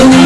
you.